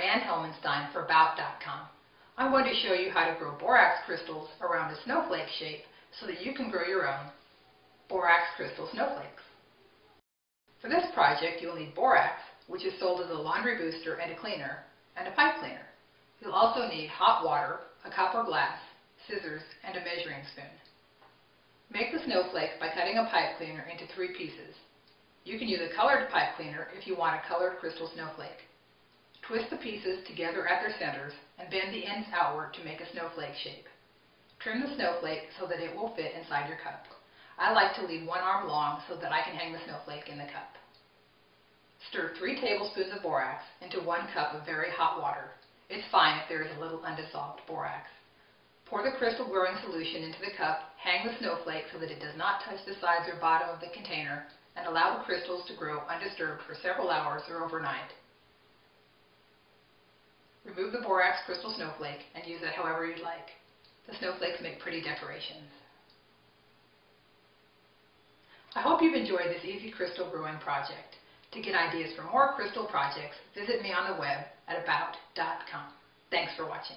Anne Helmenstine for About.com. I'm going to show you how to grow borax crystals around a snowflake shape so that you can grow your own borax crystal snowflakes. For this project, you'll need borax, which is sold as a laundry booster and a cleaner, and a pipe cleaner. You'll also need hot water, a copper glass, scissors, and a measuring spoon. Make the snowflake by cutting a pipe cleaner into three pieces. You can use a colored pipe cleaner if you want a colored crystal snowflake. Twist the pieces together at their centers and bend the ends outward to make a snowflake shape. Trim the snowflake so that it will fit inside your cup. I like to leave one arm long so that I can hang the snowflake in the cup. Stir 3 tablespoons of borax into 1 cup of very hot water. It's fine if there is a little undissolved borax. Pour the crystal growing solution into the cup, hang the snowflake so that it does not touch the sides or bottom of the container, and allow the crystals to grow undisturbed for several hours or overnight. Remove the borax crystal snowflake and use it however you'd like. The snowflakes make pretty decorations. I hope you've enjoyed this easy crystal brewing project. To get ideas for more crystal projects, visit me on the web at about.com. Thanks for watching.